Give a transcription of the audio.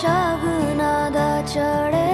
शगुना द चढे